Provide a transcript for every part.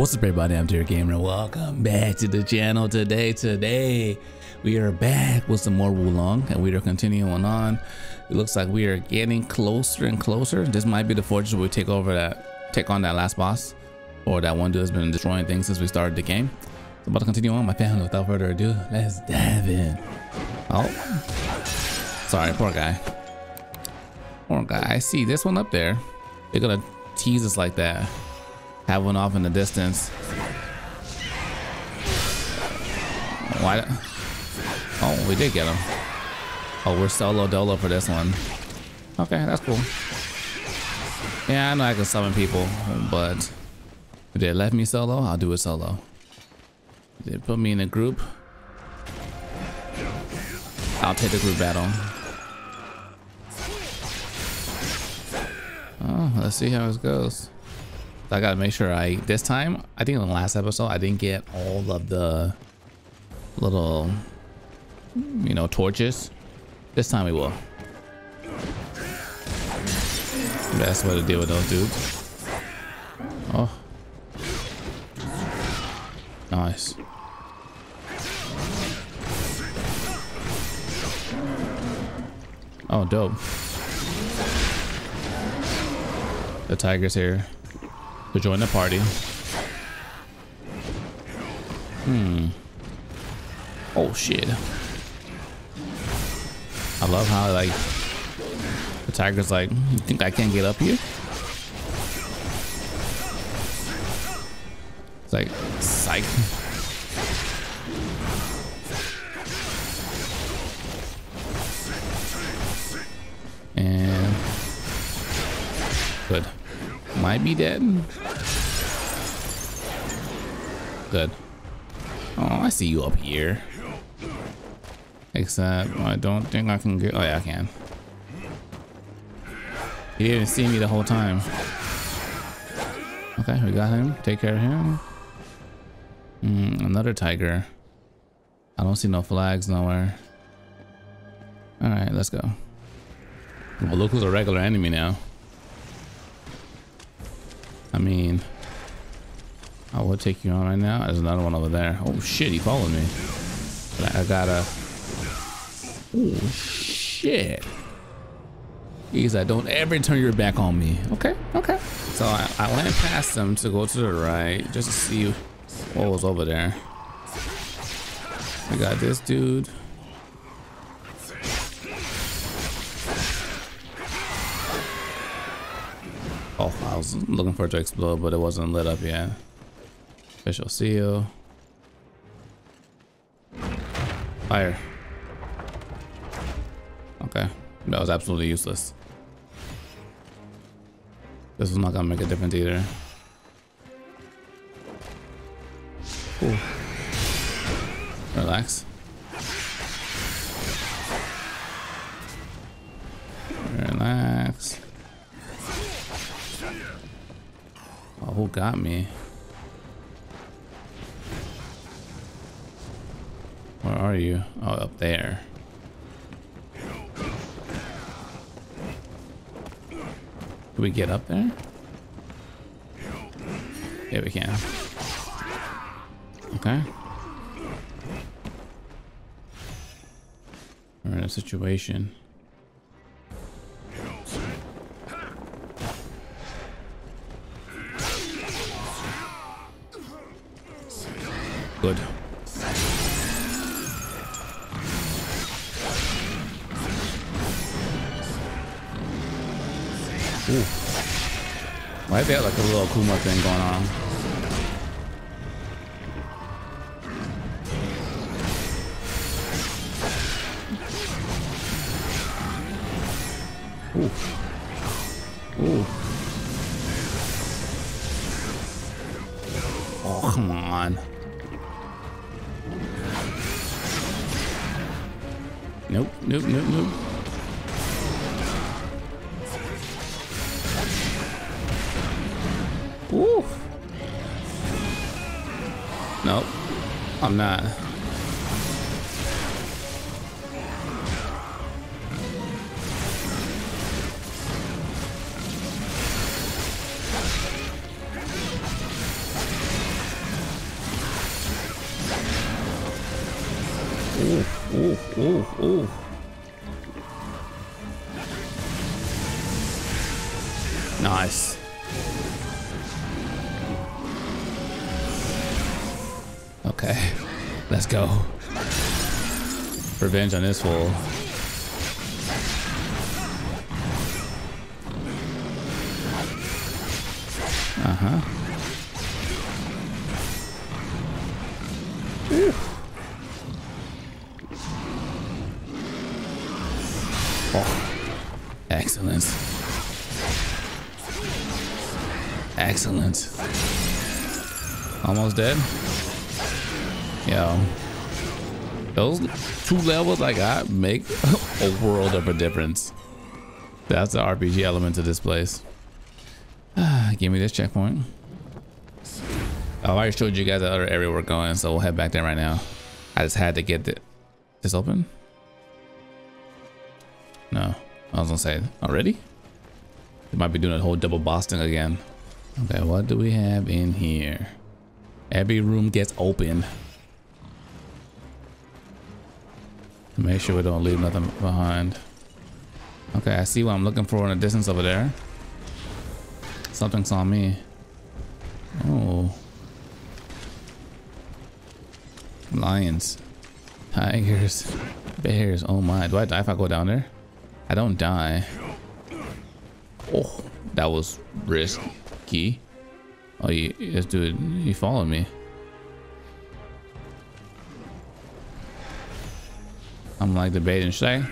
What's up everybody, I'm Dear Gamer. Welcome back to the channel today. Today, we are back with some more Wo Long and we are continuing on. It looks like we are getting closer and closer. This might be the fortress where we take over that, take on that last boss. Or that one dude has been destroying things since we started the game. So I'm about to continue on my family without further ado. Let's dive in. Oh. Sorry, poor guy. Poor guy. I see this one up there. They're gonna tease us like that. Have one off in the distance. Why? Oh, we did get him. Oh, we're solo dolo for this one. Okay, that's cool. Yeah, I know I can summon people, but if they left me solo, I'll do it solo. They put me in a group. I'll take the group battle. Oh, let's see how it goes. I gotta make sure I, this time, I think in the last episode, I didn't get all of the little, you know, torches. This time we will. Best way to deal with those dudes. Oh. Nice. Oh, dope. The tiger's here to join the party. Hmm. Oh shit. I love how like the tiger's like, you think I can't get up here? It's like, psych. Might be dead. Good. Oh, I see you up here. Except I don't think I can get. Oh yeah, I can. He didn't see me the whole time. Okay, we got him. Take care of him. Mm, another tiger. I don't see no flags nowhere. All right, let's go. Well, look who's a regular enemy now. I mean, I will take you on right now. There's another one over there. Oh shit, he followed me. But I gotta. Oh shit. He's like, don't ever turn your back on me. Okay, okay. So I, I went past him to go to the right just to see what was over there. We got this dude. Was looking for it to explode, but it wasn't lit up yet. Special seal. Fire. Okay. That was absolutely useless. This was not gonna make a difference either. Relax. Relax. Got me? Where are you? Oh, up there. Can we get up there? Yeah, we can. Okay. We're in a situation. Good. Ooh. They have like a little Kuma thing going on? Woo. Nope. I'm not. Revenge on this fool. Uh-huh. Oh, excellent. Excellent. Almost dead? Yo. Those two levels I got make a world of a difference. That's the RPG element to this place. Give me this checkpoint. Oh, I already showed you guys the other area we're going, so we'll head back there right now. I just had to get the, this open. No, I was gonna say already. They might be doing a whole double boss thing again. Okay, what do we have in here? Every room gets open. Make sure we don't leave nothing behind. Okay, I see what I'm looking for in the distance over there. Something saw me. Oh. Lions. Tigers. Bears. Oh my. Do I die if I go down there? I don't die. Oh, that was risky. Oh, you, this dude, he followed me. I'm like debating, should?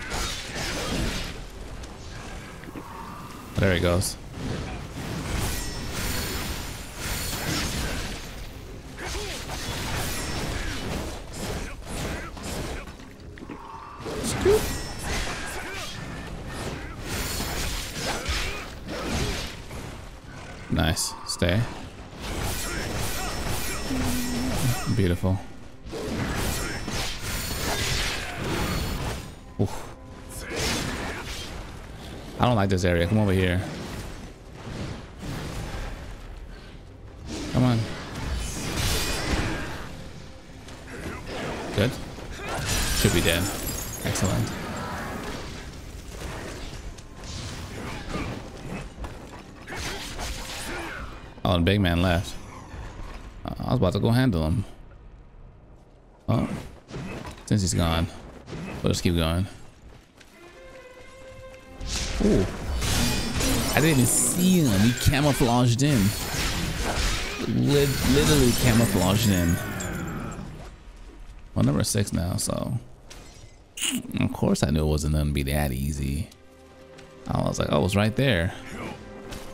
There he goes. Nice. Stay. Beautiful. I don't like this area. Come over here. Come on. Good. Should be dead. Excellent. Oh, the big man left. I was about to go handle him. Oh. Since he's gone. We'll just keep going. Ooh. I didn't see him. He camouflaged in. literally camouflaged in. Well, number six now, so. Of course I knew it wasn't gonna be that easy. I was like, oh, it was right there.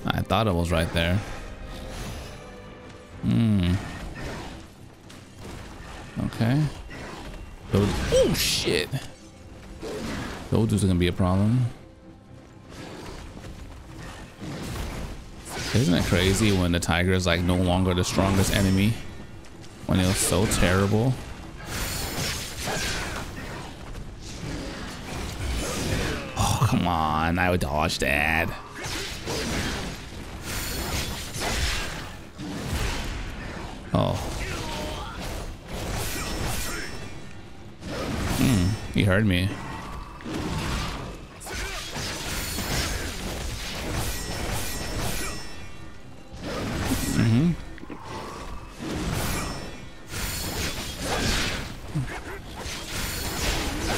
I thought it was right there. Hmm. Okay. Those, oh shit. Those dudes are gonna be a problem. Isn't it crazy when the tiger is like no longer the strongest enemy? When it was so terrible. Oh, come on. I would dodge that. Oh. Hmm, he heard me. Mm-hmm.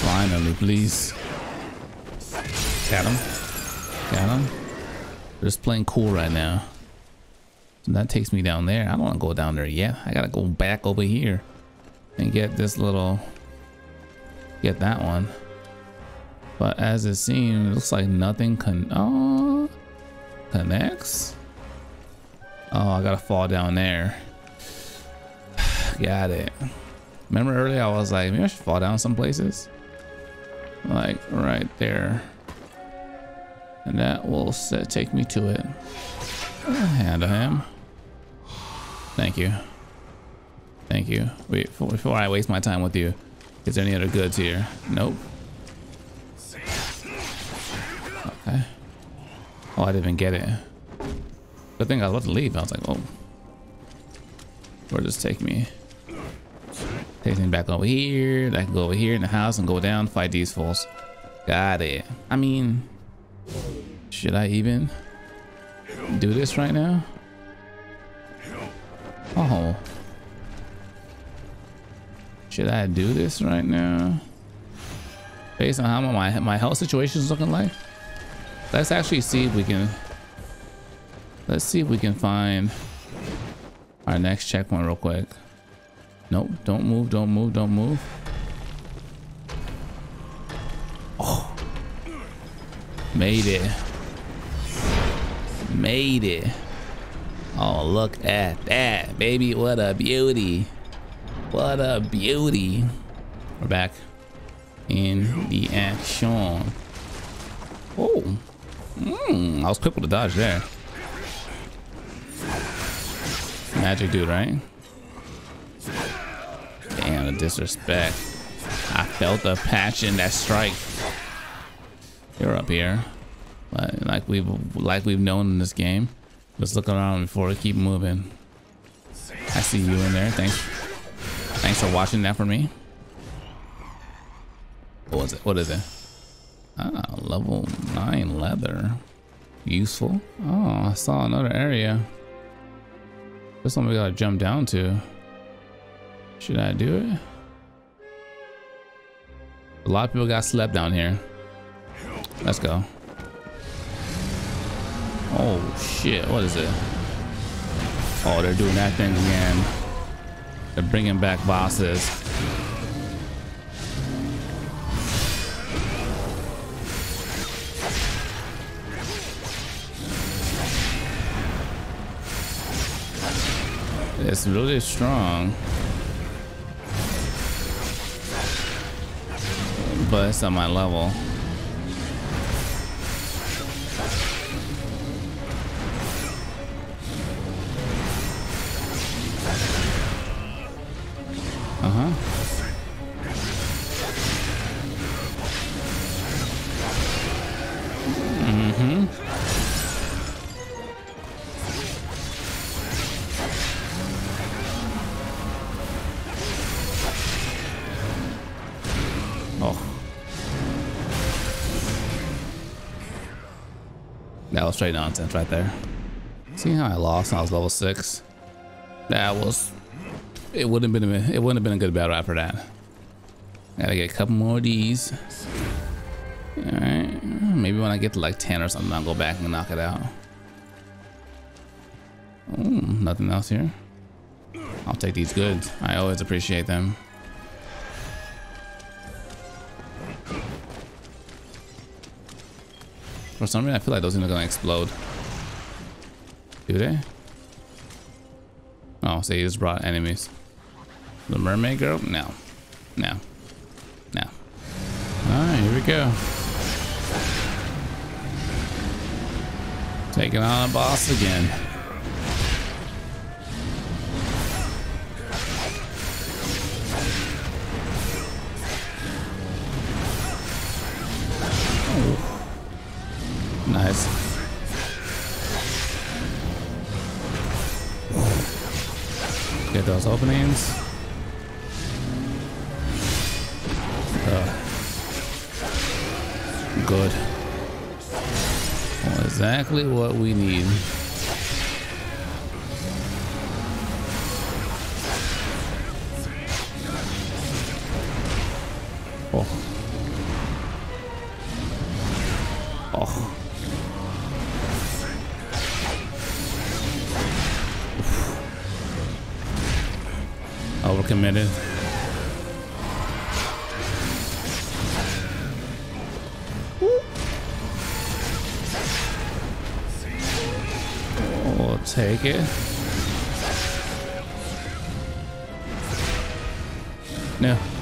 Finally, please. Got him. Got him. Just playing cool right now. So that takes me down there. I don't want to go down there yet. I gotta go back over here and get this little, get that one. But as it seems, it looks like nothing can, oh, connects. Oh, I gotta fall down there. Got it. Remember earlier I was like, maybe I should fall down some places. Like right there. And that will set, take me to it. Handle him. Thank you. Thank you. Wait, before I waste my time with you, is there any other goods here? Nope. Okay. Oh, I didn't even get it. Good thing I was about to leave. I was like, oh. Where does this take me? Take me back over here. I can go over here in the house and go down, fight these fools. Got it. I mean, should I even do this right now? Oh. Should I do this right now? Based on how my, my health situation is looking like? Let's actually see if we can... Let's see if we can find our next checkpoint real quick. Nope, don't move, don't move, don't move. Oh. Made it. Made it. Oh, look at that, baby. What a beauty. What a beauty. We're back in the action. Oh. Mm, I was with the dodge there. Magic dude, right? Damn, the disrespect. I felt the passion that strike. You're up here. Like we've like we've known in this game. Let's look around before we keep moving. I see you in there. Thanks. Thanks for watching that for me. What was it? What is it? Ah, level 9 leather. Useful. Oh, I saw another area. This one we gotta jump down to. Should I do it? A lot of people got slept down here. Let's go. Oh shit, what is it? Oh, they're doing that thing again. They're bringing back bosses. It's really strong. But it's on my level. That was straight nonsense right there. See how I lost I was level six? That was it wouldn't have been a, it wouldn't have been a good battle after that. Gotta get a couple more of these. Alright. Maybe when I get to like 10 or something, I'll go back and knock it out. Oh, nothing else here. I'll take these goods. I always appreciate them. For some reason, I feel like those are gonna explode. Do they? Oh, so he just brought enemies. The mermaid girl? No. No. No. Alright, here we go. Taking on a boss again. Those openings. Uh, good. Well, exactly what we need. Oh. Oh. Overcommitted. take it. No.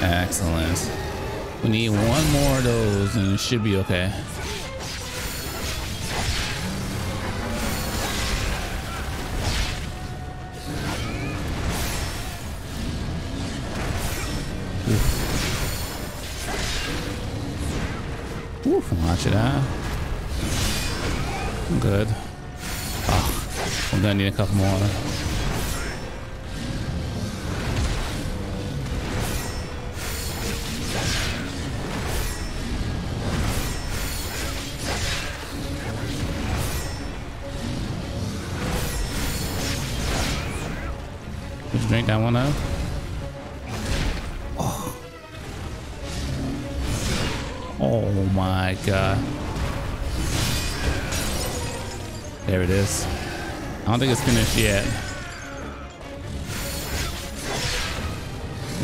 Excellent. We need one more of those and it should be okay. Oof. Oof, watch it out. Good. Ah, oh, I'm gonna need a couple more. My god. Uh, there it is. I don't think it's finished yet.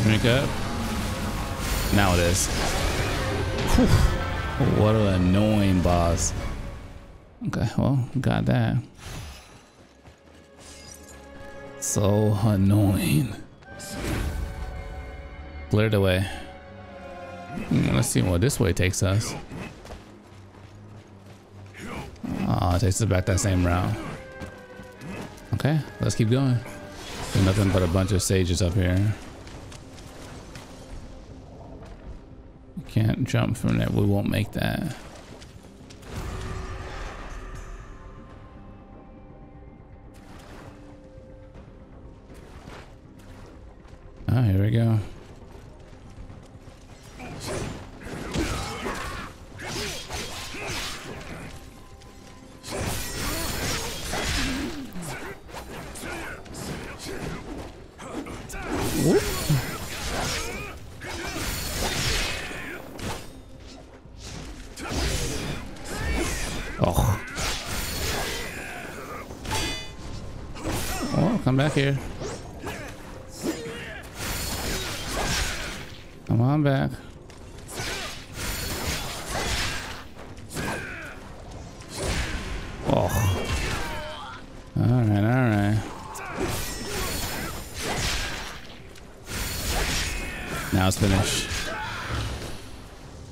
Drink up. Now it is. Whew. What an annoying boss. Okay, well, got that. So annoying. Cleared away. Hmm, let's see what this way takes us. Oh, it takes us back that same route. Okay, let's keep going. There's nothing but a bunch of sages up here. can't jump from there. We won't make that. Ah, here we go. Alright, alright. Now it's finished.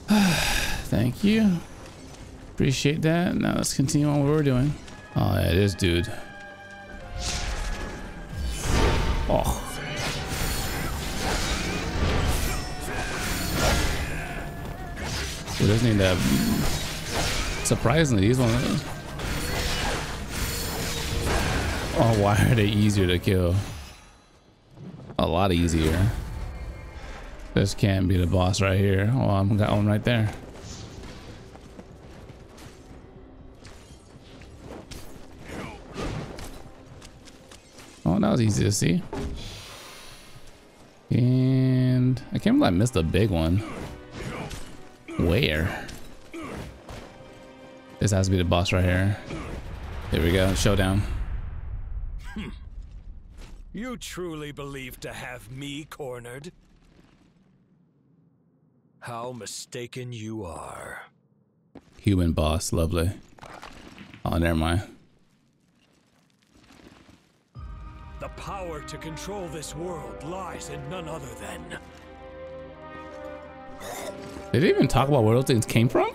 Thank you. Appreciate that. Now let's continue on what we're doing. Oh, yeah, this dude. Oh. He doesn't need that. Surprisingly, he's one. Oh, why are they easier to kill? A lot easier. This can't be the boss right here. Oh, I'm got one right there. Oh, that was easy to see. And I can't believe I missed a big one. Where? This has to be the boss right here. There we go, showdown. Truly believe to have me cornered? How mistaken you are. Human boss, lovely. Oh, never mind. The power to control this world lies in none other than... Did they even talk about where those things came from?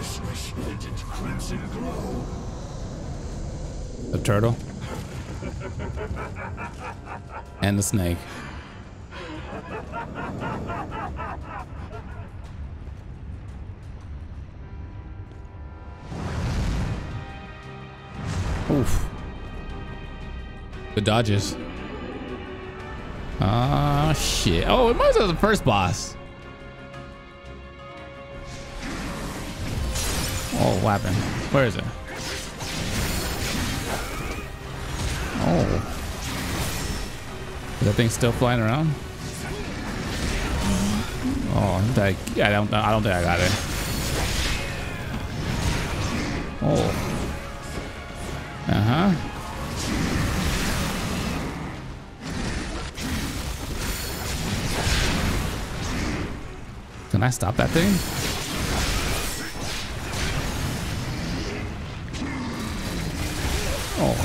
Crimson glow. The turtle. and the snake. Oof. The dodges. Ah, shit. Oh, it might as well the first boss. Happened? Where is it? Oh. Is that thing still flying around? Oh, I, I don't. I don't think I got it. Oh. Uh huh. Can I stop that thing? Oh.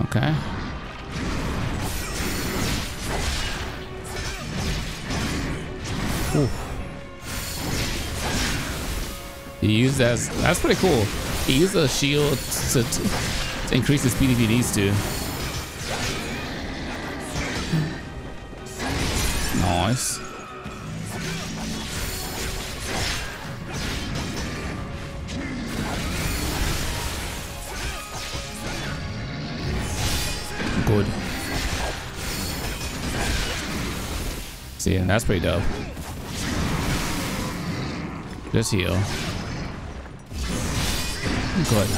Okay. Ooh. He used as that's pretty cool. He used a shield to, to, to increase the speed if he needs to. Nice. See, and that's pretty dope. Just heal. Good.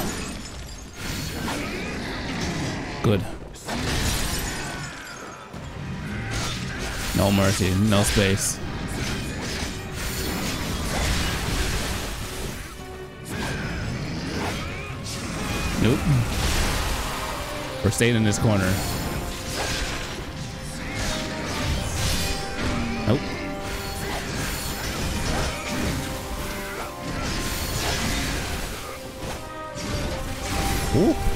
Good. No mercy, no space. Nope. We're staying in this corner. Nope. Ooh.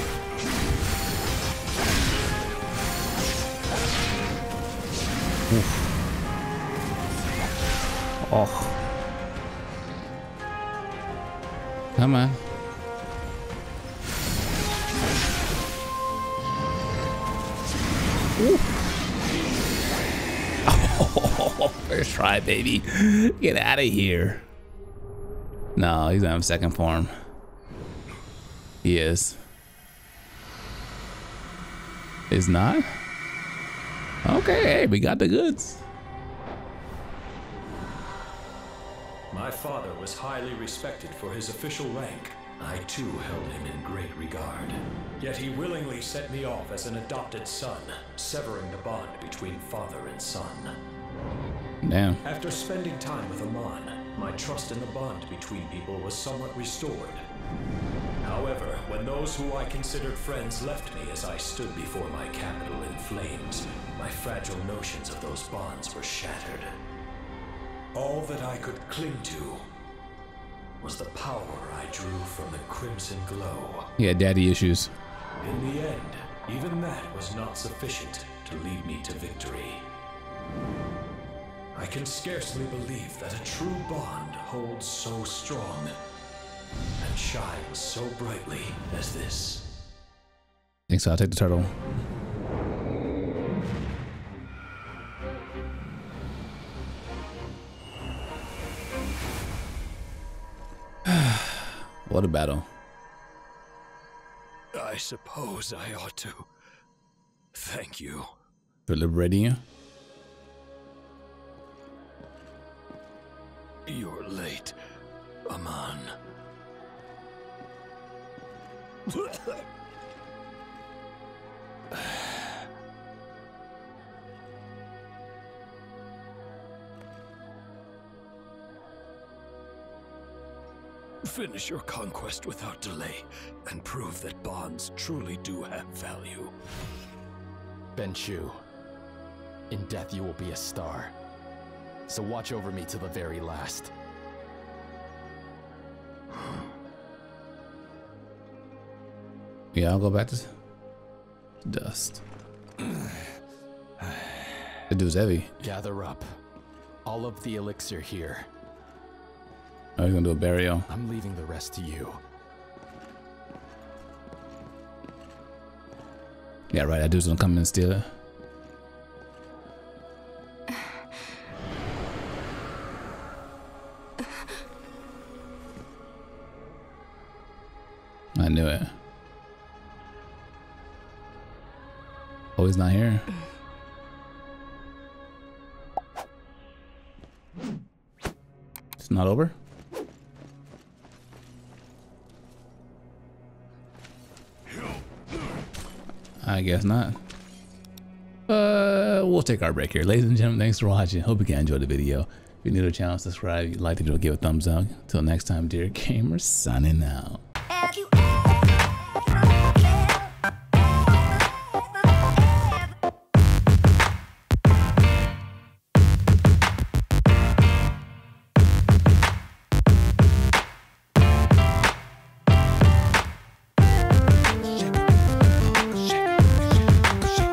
Baby. Get out of here. No, he's gonna have second form. He is. Is not? Okay, hey, we got the goods. My father was highly respected for his official rank. I too held him in great regard. Yet he willingly sent me off as an adopted son, severing the bond between father and son. Damn. After spending time with Amon, my trust in the bond between people was somewhat restored. However, when those who I considered friends left me as I stood before my capital in flames, my fragile notions of those bonds were shattered. All that I could cling to was the power I drew from the crimson glow. He had daddy issues. In the end, even that was not sufficient to lead me to victory. I can scarcely believe that a true bond holds so strong and shines so brightly as this. Think so. I'll take the turtle. what a battle. I suppose I ought to. Thank you. For liberating you? You're late, Aman. Finish your conquest without delay and prove that bonds truly do have value. Ben Chu, in death you will be a star. So watch over me to the very last. Yeah, I'll go back to dust. The dude's heavy. Gather up. All of the elixir here. Oh, he's gonna do a burial. I'm leaving the rest to you. Yeah, right. That dude's gonna come and steal it. It. Oh, he's not here. It's not over. I guess not. Uh, we'll take our break here. Ladies and gentlemen, thanks for watching. Hope you can enjoy the video. If you're new to the channel, subscribe. If you like the video, give a thumbs up. Until next time, dear gamers, signing out.